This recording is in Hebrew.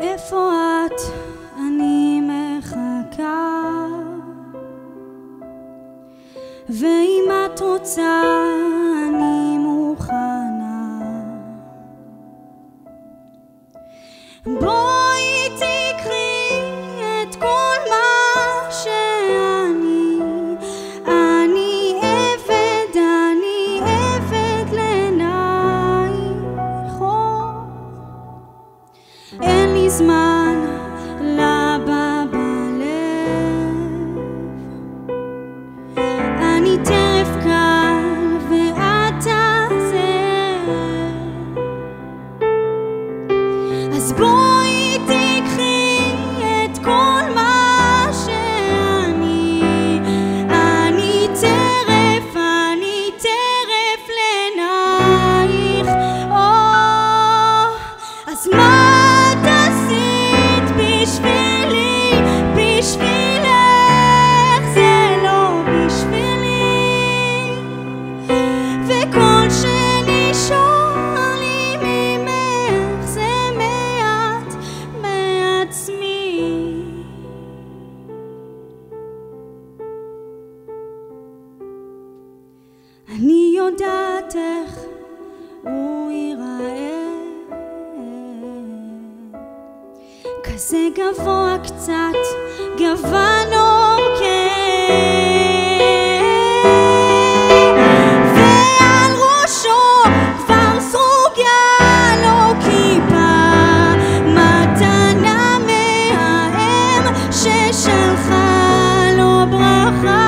איפה את? אני מחכה. ואם את רוצה, אני מוכנה. בוא זמן לבא בלב. אני טרף קל ואתה זה. אז בוא דעתך הוא ייראה. כזה גבוה קצת, גוון אור כן שלחה לו ברכה.